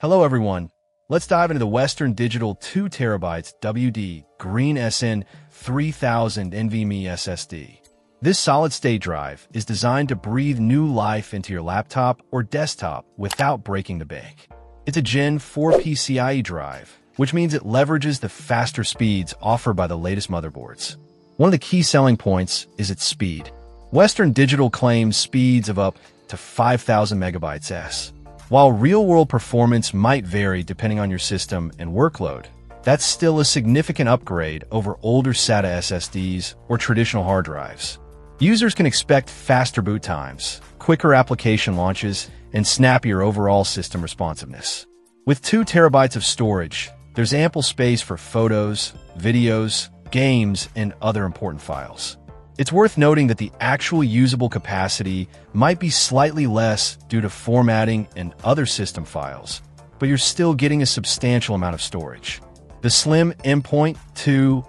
Hello everyone. Let's dive into the Western Digital 2 terabytes WD Green SN 3000 NVMe SSD. This solid-state drive is designed to breathe new life into your laptop or desktop without breaking the bank. It's a Gen 4 PCIe drive, which means it leverages the faster speeds offered by the latest motherboards. One of the key selling points is its speed. Western Digital claims speeds of up to 5,000 megabytes s. While real-world performance might vary depending on your system and workload, that's still a significant upgrade over older SATA SSDs or traditional hard drives. Users can expect faster boot times, quicker application launches, and snappier overall system responsiveness. With 2 terabytes of storage, there's ample space for photos, videos, games, and other important files. It's worth noting that the actual usable capacity might be slightly less due to formatting and other system files, but you're still getting a substantial amount of storage. The slim M.2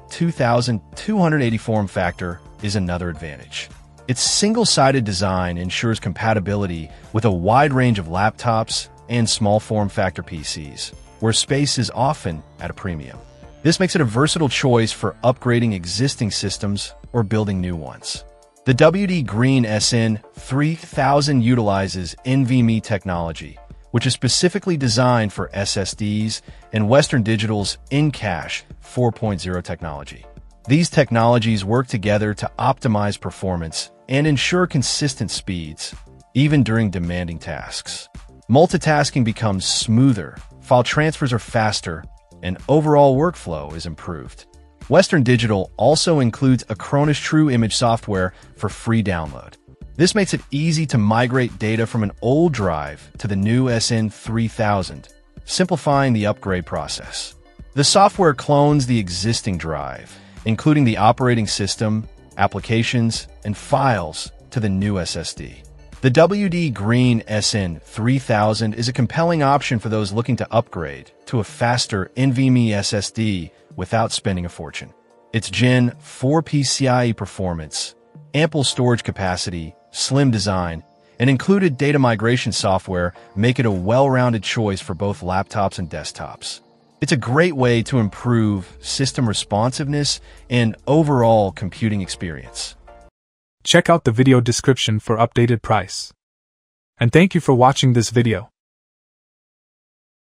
2280 form factor is another advantage. Its single-sided design ensures compatibility with a wide range of laptops and small form factor PCs, where space is often at a premium. This makes it a versatile choice for upgrading existing systems or building new ones. The WD Green SN 3000 utilizes NVMe technology, which is specifically designed for SSDs and Western Digital's nCache 4.0 technology. These technologies work together to optimize performance and ensure consistent speeds, even during demanding tasks. Multitasking becomes smoother, file transfers are faster, and overall workflow is improved. Western Digital also includes Acronis True Image software for free download. This makes it easy to migrate data from an old drive to the new SN3000, simplifying the upgrade process. The software clones the existing drive, including the operating system, applications, and files to the new SSD. The WD Green SN3000 is a compelling option for those looking to upgrade to a faster NVMe SSD without spending a fortune. Its Gen 4 PCIe performance, ample storage capacity, slim design, and included data migration software make it a well-rounded choice for both laptops and desktops. It's a great way to improve system responsiveness and overall computing experience. Check out the video description for updated price. And thank you for watching this video.